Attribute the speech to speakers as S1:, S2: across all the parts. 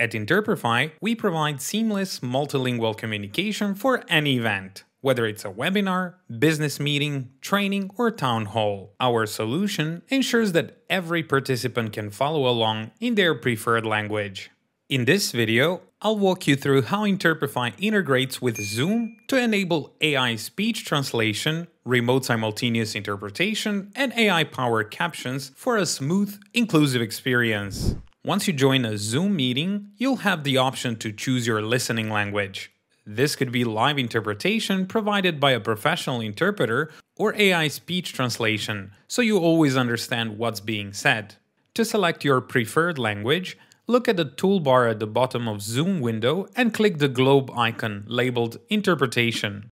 S1: At Interprefy, we provide seamless multilingual communication for any event, whether it's a webinar, business meeting, training, or town hall. Our solution ensures that every participant can follow along in their preferred language. In this video, I'll walk you through how Interprefy integrates with Zoom to enable AI speech translation, remote simultaneous interpretation, and AI-powered captions for a smooth, inclusive experience. Once you join a Zoom meeting, you'll have the option to choose your listening language. This could be live interpretation provided by a professional interpreter or AI speech translation, so you always understand what's being said. To select your preferred language, look at the toolbar at the bottom of Zoom window and click the globe icon labeled Interpretation.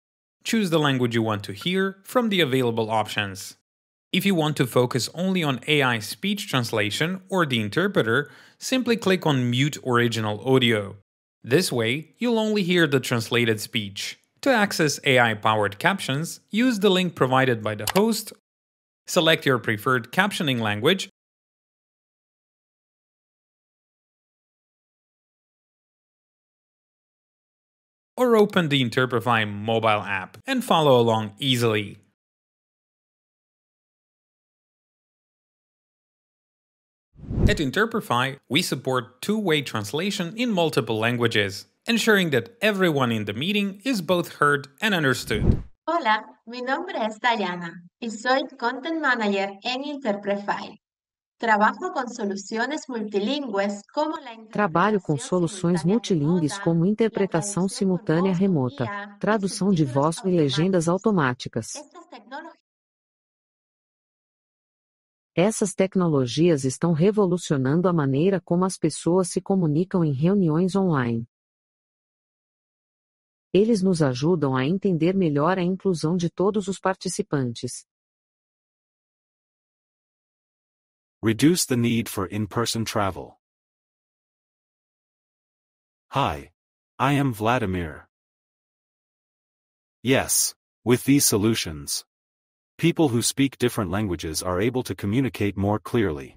S1: Choose the language you want to hear from the available options. If you want to focus only on AI speech translation or the interpreter, simply click on Mute Original Audio. This way, you'll only hear the translated speech. To access AI-powered captions, use the link provided by the host, select your preferred captioning language, or open the Interprefy mobile app and follow along easily. At Interprefy, we support two-way translation in multiple languages, ensuring that everyone in the meeting is both heard and understood.
S2: Hola, mi nombre es Diana y soy Content Manager en Interprefy. Trabajo con soluciones multilingües como la
S3: Trabalho com soluções multilingües como interpretação simultânea remota, tradução de voz e legendas automáticas. Essas tecnologias estão revolucionando a maneira como as pessoas se comunicam em reuniões online. Eles nos ajudam a entender melhor a inclusão de todos os participantes.
S4: Reduce the need for in-person travel. Hi. I am Vladimir. Yes. With these solutions, People who speak different languages are able to communicate more clearly.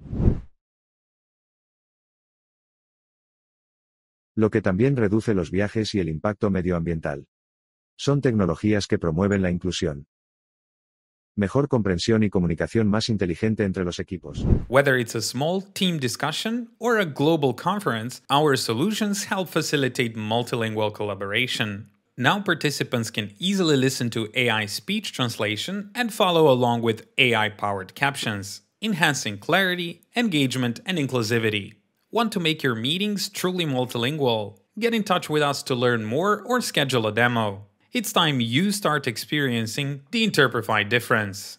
S5: Lo que también reduce los viajes y el impacto medioambiental. Son tecnologías que promueven la inclusión. Mejor comprensión y comunicación más inteligente entre los equipos.
S1: Whether it's a small team discussion or a global conference, our solutions help facilitate multilingual collaboration. Now participants can easily listen to AI speech translation and follow along with AI-powered captions, enhancing clarity, engagement, and inclusivity. Want to make your meetings truly multilingual? Get in touch with us to learn more or schedule a demo. It's time you start experiencing the Interprefy difference.